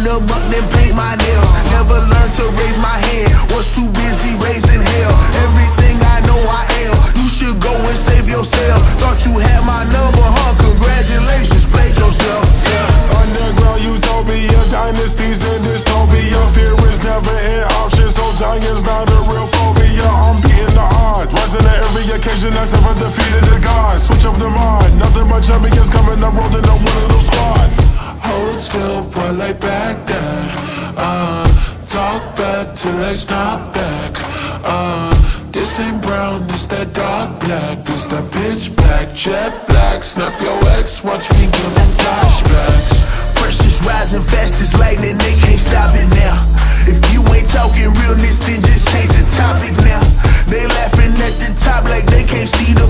run them up, then paint my nails. Never learned to raise my hand, was too busy raising hell. Everything I know I am, you should go and save yourself. Thought you had my number, huh? Congratulations, played yourself. Yeah. Underground utopia, dynasties in dystopia. Fear is never an option, so giant's not a real phobia. I'm beating the odds, rising to every occasion that's ever defeated the gods. Switch up the mind, nothing but champions coming. I'm rolling up talk back till it's not back. Uh, this ain't brown, this that dark black. This that pitch black, jet black. Snap your ex, watch me give them flashbacks. Precious rising fast as lightning, they can't stop it now. If you ain't talking realness, then just change the topic now. They laughing at the top like they can't see the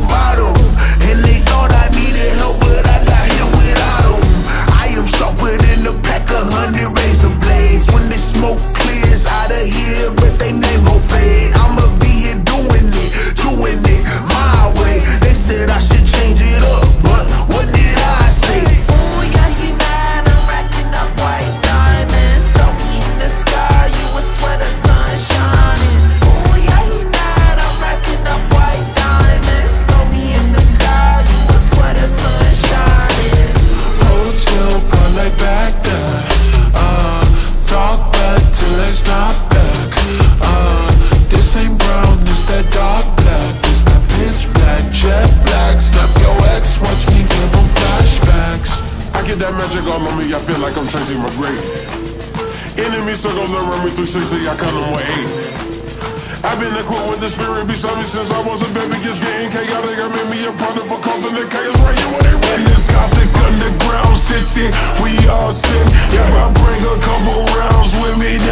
Project on me, I feel like I'm chasing my grade. Enemy circle around me 360, I count them with eight. I've been equipped with the spirit beside me since I was a baby, just getting chaotic. I made me a product for causing the chaos right here when they win this Gothic underground city. We all sin. If I bring a couple rounds with me,